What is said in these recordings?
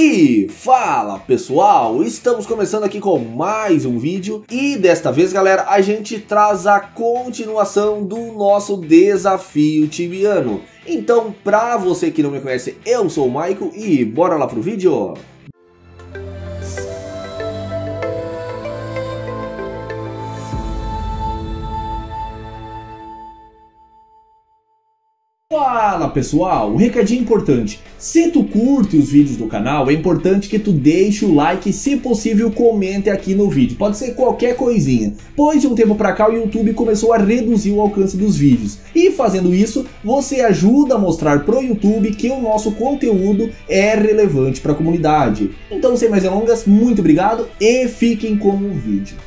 E fala pessoal, estamos começando aqui com mais um vídeo e desta vez galera a gente traz a continuação do nosso desafio tibiano. Então pra você que não me conhece, eu sou o Maicon e bora lá pro vídeo? Fala pessoal, um recadinho importante, se tu curte os vídeos do canal, é importante que tu deixe o like e se possível comente aqui no vídeo, pode ser qualquer coisinha, pois de um tempo pra cá o YouTube começou a reduzir o alcance dos vídeos, e fazendo isso, você ajuda a mostrar pro YouTube que o nosso conteúdo é relevante para a comunidade. Então sem mais delongas, muito obrigado e fiquem com o vídeo.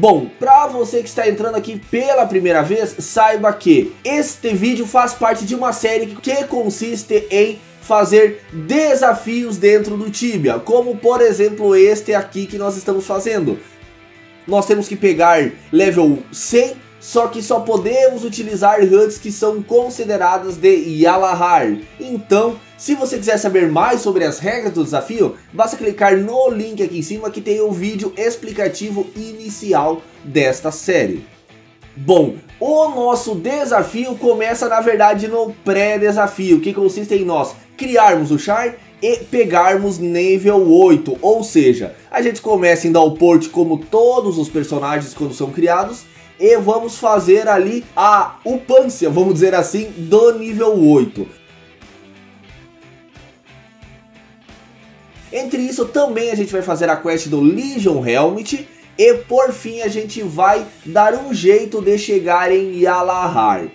Bom, para você que está entrando aqui pela primeira vez, saiba que este vídeo faz parte de uma série que consiste em fazer desafios dentro do Tibia, como por exemplo este aqui que nós estamos fazendo. Nós temos que pegar level 100, só que só podemos utilizar HUDs que são consideradas de Yalahar. Então, se você quiser saber mais sobre as regras do desafio, basta clicar no link aqui em cima que tem o vídeo explicativo inicial desta série. Bom, o nosso desafio começa na verdade no pré-desafio, que consiste em nós criarmos o char e pegarmos nível 8, ou seja, a gente começa em Dalport como todos os personagens quando são criados, e vamos fazer ali a upância, vamos dizer assim, do nível 8. Entre isso também a gente vai fazer a quest do Legion Helmet e por fim a gente vai dar um jeito de chegar em Yalahar.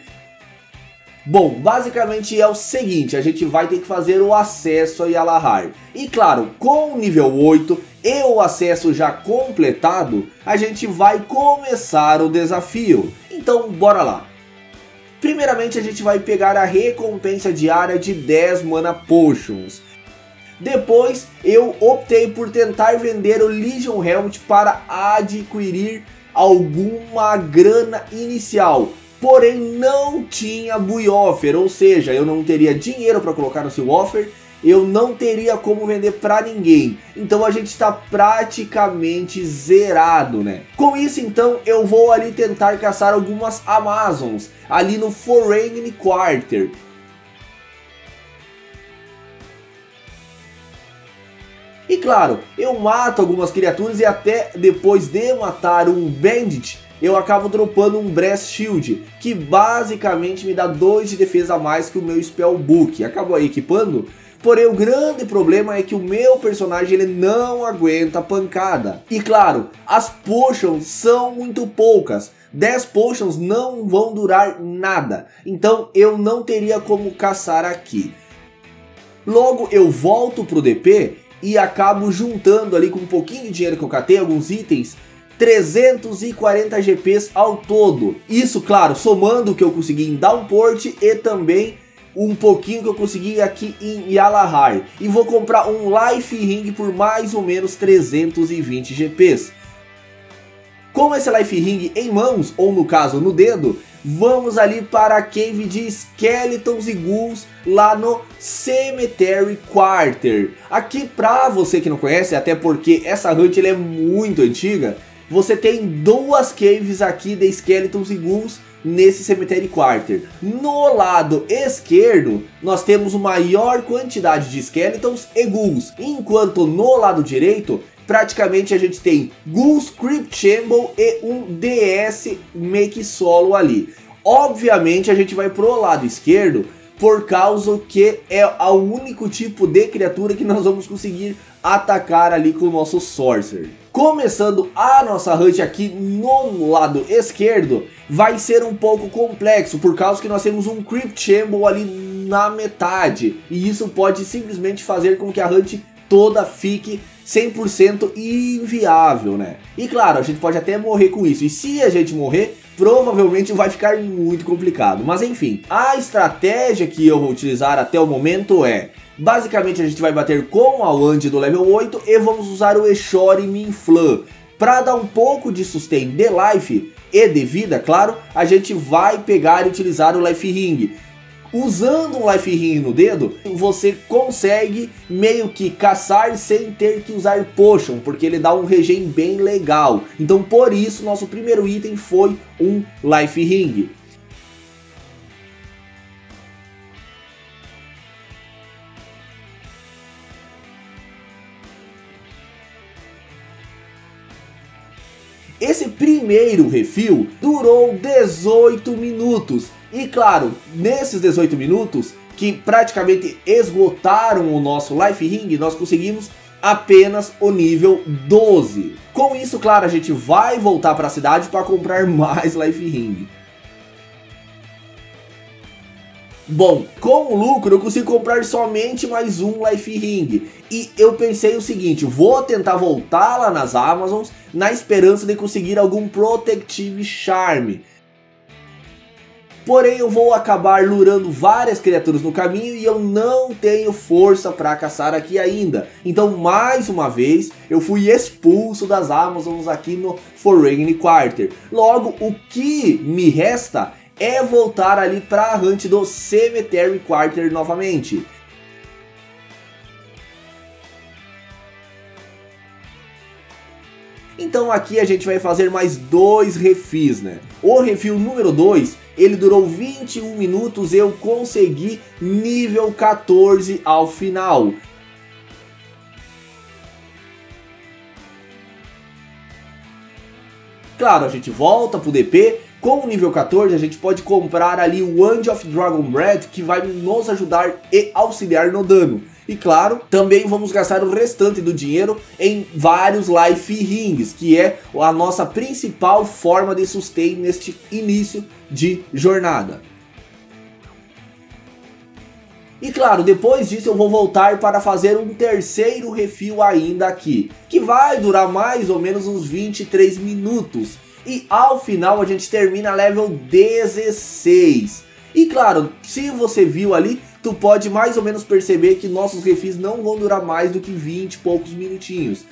Bom, basicamente é o seguinte, a gente vai ter que fazer o acesso a Yalahar. E claro, com o nível 8 e o acesso já completado, a gente vai começar o desafio. Então bora lá. Primeiramente a gente vai pegar a recompensa diária de 10 Mana Potions. Depois eu optei por tentar vender o Legion Helmet para adquirir alguma grana inicial. Porém não tinha Bui Offer, ou seja, eu não teria dinheiro para colocar no seu offer, eu não teria como vender para ninguém. Então a gente está praticamente zerado, né? Com isso então eu vou ali tentar caçar algumas Amazons ali no Foreign Quarter. E claro, eu mato algumas criaturas e até depois de matar um Bandit, eu acabo dropando um Breast Shield, que basicamente me dá 2 de defesa a mais que o meu Spellbook. Acabo aí equipando, porém o grande problema é que o meu personagem ele não aguenta pancada. E claro, as potions são muito poucas. 10 potions não vão durar nada, então eu não teria como caçar aqui. Logo eu volto pro DP e acabo juntando ali com um pouquinho de dinheiro que eu catei, alguns itens, 340 GPs ao todo. Isso, claro, somando o que eu consegui em Downport e também um pouquinho que eu consegui aqui em Yalahar. E vou comprar um Life Ring por mais ou menos 320 GPs. Com esse Life Ring em mãos, ou no caso no dedo, vamos ali para a cave de Skeletons e Ghouls lá no Cemetery Quarter. Aqui pra você que não conhece, até porque essa hunt é muito antiga, você tem duas caves aqui de Skeletons e Ghouls nesse Cemetery Quarter. No lado esquerdo, nós temos maior quantidade de Skeletons e Ghouls, enquanto no lado direito, praticamente a gente tem Ghouls Crypt Chamber e um DS Make Solo ali. Obviamente a gente vai pro lado esquerdo por causa que é o único tipo de criatura que nós vamos conseguir atacar ali com o nosso Sorcerer. Começando a nossa hunt aqui no lado esquerdo, vai ser um pouco complexo, por causa que nós temos um Crypt Chamber ali na metade, e isso pode simplesmente fazer com que a hunt toda fique 100% inviável, né? E claro, a gente pode até morrer com isso, e se a gente morrer, provavelmente vai ficar muito complicado. Mas enfim, a estratégia que eu vou utilizar até o momento é... Basicamente a gente vai bater com a Wand do level 8 e vamos usar o Eshori Minflan. Para dar um pouco de sustain de life e de vida, claro, a gente vai pegar e utilizar o Life Ring. usando um Life Ring no dedo, você consegue meio que caçar sem ter que usar Potion, porque ele dá um regen bem legal. Então por isso nosso primeiro item foi um Life Ring. Esse primeiro refil durou 18 minutos. E claro, nesses 18 minutos, que praticamente esgotaram o nosso Life Ring, nós conseguimos apenas o nível 12. Com isso, claro, a gente vai voltar para a cidade para comprar mais Life Ring. Bom, com o lucro eu consigo comprar somente mais um Life Ring. E eu pensei o seguinte, vou tentar voltar lá nas Amazons na esperança de conseguir algum Protective Charm. Porém eu vou acabar lurando várias criaturas no caminho e eu não tenho força para caçar aqui ainda. Então mais uma vez eu fui expulso das Amazons aqui no Foreign Quarter. Logo o que me resta é voltar ali para a hunt do Cemetery Quarter novamente. Então aqui a gente vai fazer mais dois refis, né? O refil número 2, ele durou 21 minutos eu consegui nível 14 ao final. Claro, a gente volta pro DP, com o nível 14 a gente pode comprar ali o Wand of Dragon Breath que vai nos ajudar e auxiliar no dano. E claro, também vamos gastar o restante do dinheiro em vários Life Rings, que é a nossa principal forma de sustain neste início de jornada. E claro, depois disso eu vou voltar para fazer um terceiro refil ainda aqui, que vai durar mais ou menos uns 23 minutos. E ao final a gente termina level 16. E claro, se você viu ali, tu pode mais ou menos perceber que nossos refis não vão durar mais do que 20 e poucos minutinhos.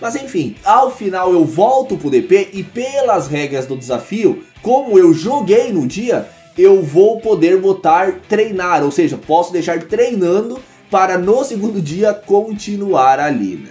Mas enfim, ao final eu volto pro DP e pelas regras do desafio, como eu joguei no dia, eu vou poder botar treinar, ou seja, posso deixar treinando para no segundo dia continuar ali, né?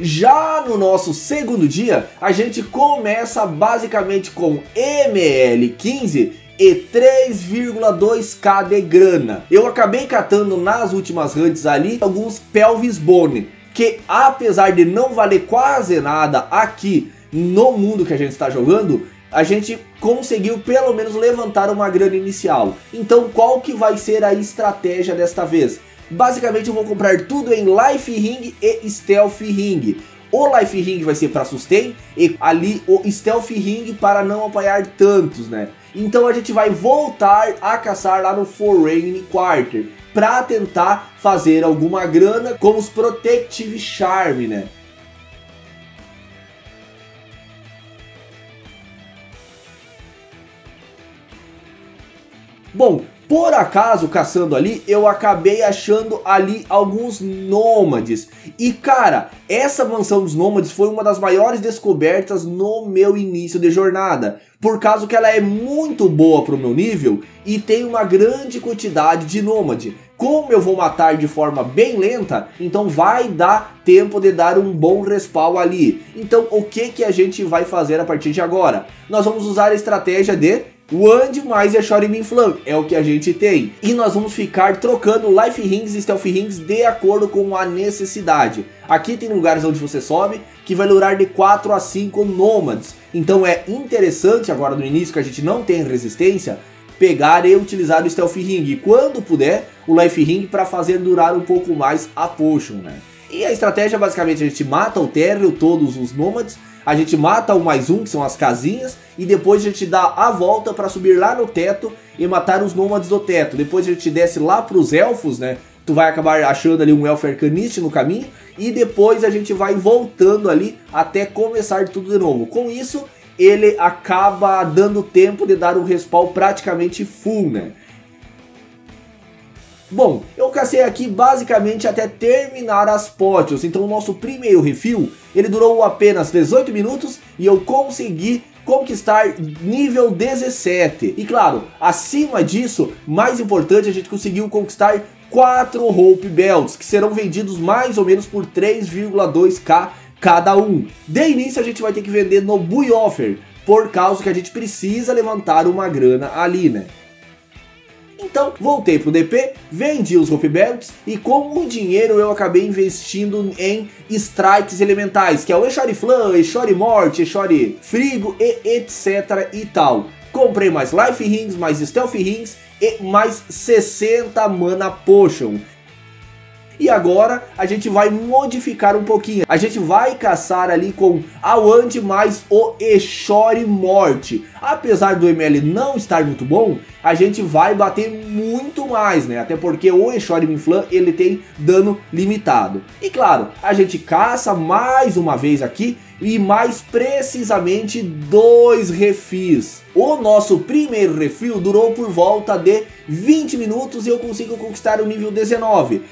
Já no nosso segundo dia, a gente começa basicamente com ML15 e 3,2k de grana. Eu acabei catando nas últimas runs ali alguns Pelvis Bone, que apesar de não valer quase nada aqui no mundo que a gente está jogando, a gente conseguiu pelo menos levantar uma grana inicial. Então qual que vai ser a estratégia desta vez? Basicamente eu vou comprar tudo em Life Ring e Stealth Ring. O Life Ring vai ser para sustain e ali o Stealth Ring para não apanhar tantos, né? Então a gente vai voltar a caçar lá no Foreign Quarter para tentar fazer alguma grana com os Protective Charm, né? Bom, por acaso, caçando ali, eu acabei achando ali alguns nômades. E cara, essa mansão dos nômades foi uma das maiores descobertas no meu início de jornada. Por causa que ela é muito boa pro meu nível e tem uma grande quantidade de nômade. Como eu vou matar de forma bem lenta, então vai dar tempo de dar um bom respawn ali. Então o que, que a gente vai fazer a partir de agora? Nós vamos usar a estratégia de Wand mais a Shorymin Flan, é o que a gente tem. E nós vamos ficar trocando Life Rings e Stealth Rings de acordo com a necessidade. Aqui tem lugares onde você sobe que vai durar de 4 a 5 Nômades. Então é interessante agora no início que a gente não tem resistência, pegar e utilizar o Stealth Ring. E quando puder, o Life Ring para fazer durar um pouco mais a Potion, né? E a estratégia basicamente a gente mata o Terrio, todos os Nômades, a gente mata o mais um, que são as casinhas, e depois a gente dá a volta para subir lá no teto e matar os nômades do teto. Depois a gente desce lá para os elfos, né? Tu vai acabar achando ali um elfo arcaniste no caminho, e depois a gente vai voltando ali até começar tudo de novo. Com isso, ele acaba dando tempo de dar um respawn praticamente full, né? Bom, eu cacei aqui basicamente até terminar as potions, então o nosso primeiro refil, ele durou apenas 18 minutos e eu consegui conquistar nível 17. E claro, acima disso, mais importante, a gente conseguiu conquistar 4 Hope Belts, que serão vendidos mais ou menos por 3,2k cada um. De início a gente vai ter que vender no Buy Offer, por causa que a gente precisa levantar uma grana ali, né? Então, voltei pro DP, vendi os Hope Belts e com o dinheiro eu acabei investindo em strikes elementais, que é o Eshori Flan, Eshori Morte, Eshori Frigo e etc e tal. Comprei mais Life Rings, mais Stealth Rings e mais 60 Mana Potion. E agora a gente vai modificar um pouquinho. A gente vai caçar ali com a Wand mais o Eshori Morte. Apesar do ML não estar muito bom, a gente vai bater muito mais, né? Até porque o Eshori Minflan ele tem dano limitado. E claro, a gente caça mais uma vez aqui e mais precisamente dois refis. O nosso primeiro refil durou por volta de 20 minutos e eu consigo conquistar o nível 19.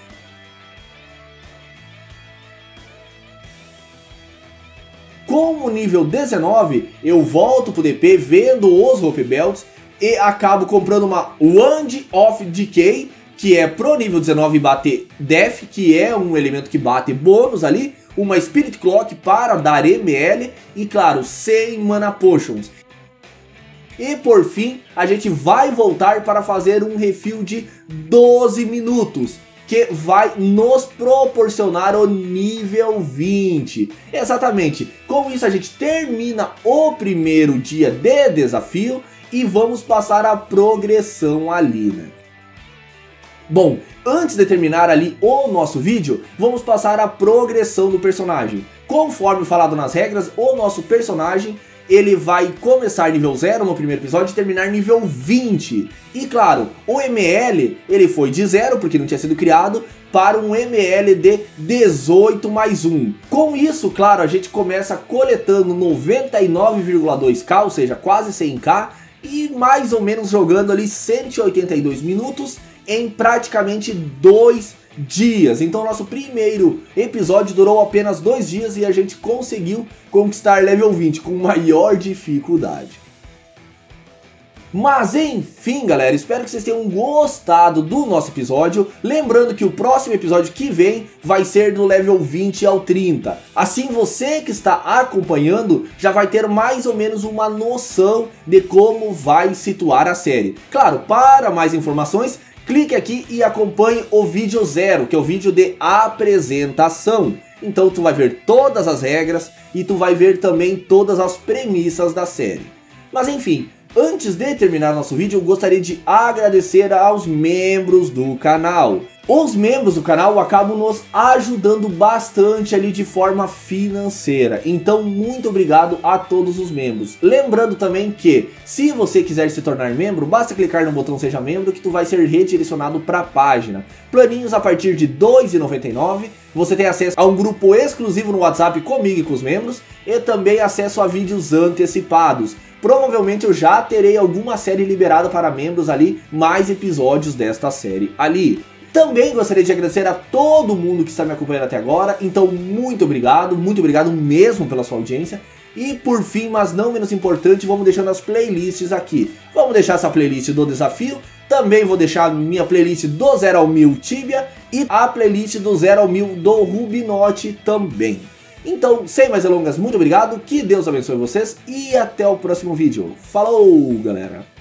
Como nível 19, eu volto pro DP vendo os Rope Belts e acabo comprando uma Wand of Decay, que é pro nível 19 bater Def, que é um elemento que bate bônus ali, uma Spirit Clock para dar ML e claro, 100 Mana Potions. E por fim, a gente vai voltar para fazer um refil de 12 minutos que vai nos proporcionar o nível 20. Exatamente. Com isso a gente termina o primeiro dia de desafio e vamos passar a progressão ali, né? Bom, antes de terminar ali o nosso vídeo, vamos passar a progressão do personagem. Conforme falado nas regras, o nosso personagem ele vai começar nível 0 no primeiro episódio e terminar nível 20. E claro, o ML ele foi de 0, porque não tinha sido criado, para um ML de 18 mais 1. Com isso, claro, a gente começa coletando 99,2k, ou seja, quase 100k, e mais ou menos jogando ali 182 minutos em praticamente 2 dias. Então nosso primeiro episódio durou apenas dois dias e a gente conseguiu conquistar level 20 com maior dificuldade. Mas enfim, galera, espero que vocês tenham gostado do nosso episódio. Lembrando que o próximo episódio que vem vai ser do level 20 ao 30. Assim, você que está acompanhando já vai ter mais ou menos uma noção de como vai situar a série. Claro, para mais informações, clique aqui e acompanhe o vídeo zero, que é o vídeo de apresentação. Então tu vai ver todas as regras e tu vai ver também todas as premissas da série. Mas enfim, antes de terminar nosso vídeo, eu gostaria de agradecer aos membros do canal. Os membros do canal acabam nos ajudando bastante ali de forma financeira. Então, muito obrigado a todos os membros. Lembrando também que, se você quiser se tornar membro, basta clicar no botão Seja Membro que tu vai ser redirecionado para a página. Planinhos a partir de R$ 2,99. Você tem acesso a um grupo exclusivo no WhatsApp comigo e com os membros. E também acesso a vídeos antecipados. Provavelmente eu já terei alguma série liberada para membros ali, mais episódios desta série ali. Também gostaria de agradecer a todo mundo que está me acompanhando até agora, então muito obrigado, muito obrigado mesmo pela sua audiência. E por fim, mas não menos importante, vamos deixando as playlists aqui. Vamos deixar essa playlist do desafio, também vou deixar minha playlist do 0 ao 1000 Tibia e a playlist do 0 ao 1000 do Rubinote também. Então, sem mais delongas, muito obrigado, que Deus abençoe vocês e até o próximo vídeo. Falou, galera!